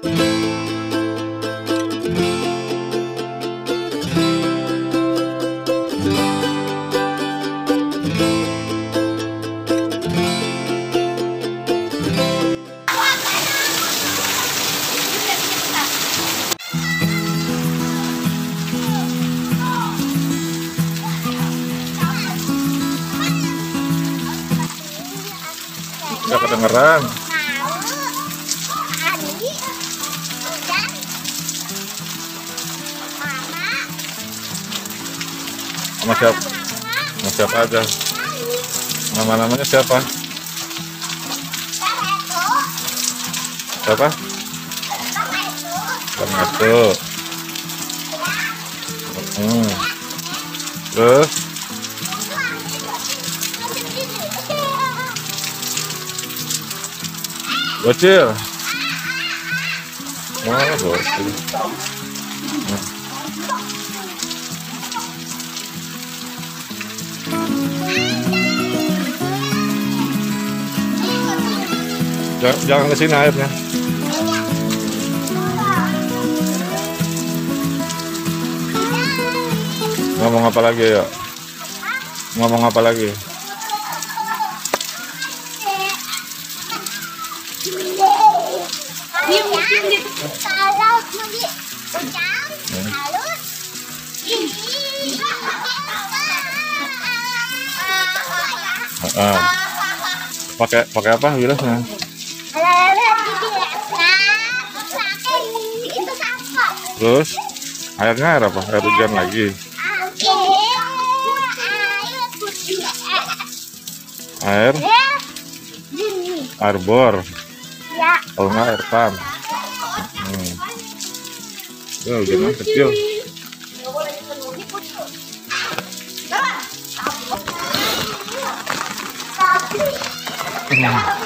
Gak kedengeran. Sama siapa? Sama siapa aja? Nama-namanya siapa? Siapa? Bang itu. Hmm. Terus? Bocil. Mana bocil? Jangan, ke sini airnya. Ngomong apa lagi ya? Ngomong apa lagi? Ini. Ah, pakai pakai apa bilasnya? Terus airnya air apa? Air hujan lagi. Air air bor. Kalau nggak air pam. Hmm. Ya, kecil. Hmm.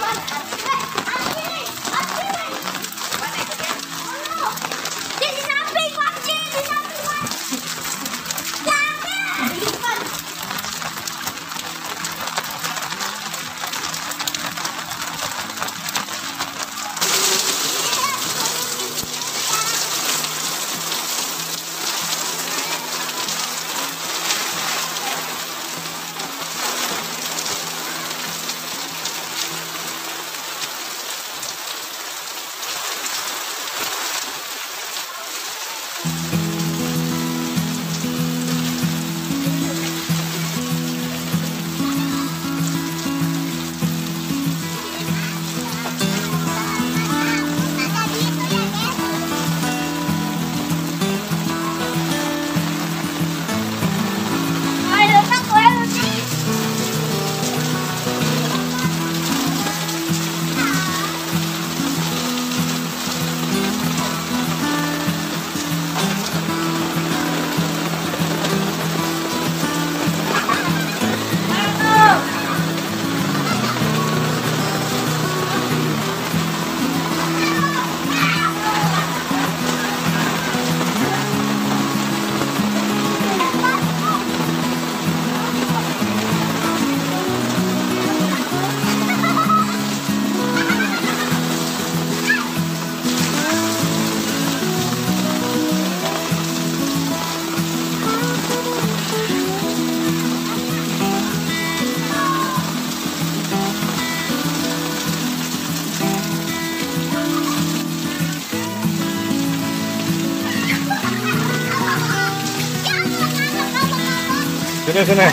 như thế này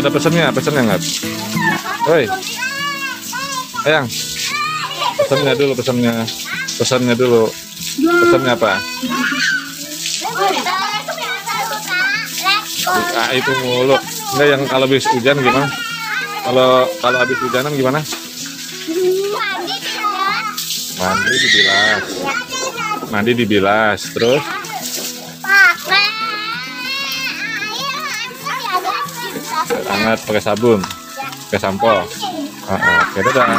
Ada pesannya, pesannya nggak? Woi, ayang, pesannya dulu, pesannya, pesannya dulu, pesannya apa? Ah, itu mulu. Enggak yang kalau habis hujan gimana? Kalau kalau habis hujanan gimana? Mandi dibilas, mandi dibilas, terus hangat pakai sabun, pakai sampo. Ah, ah. Oke, dadah.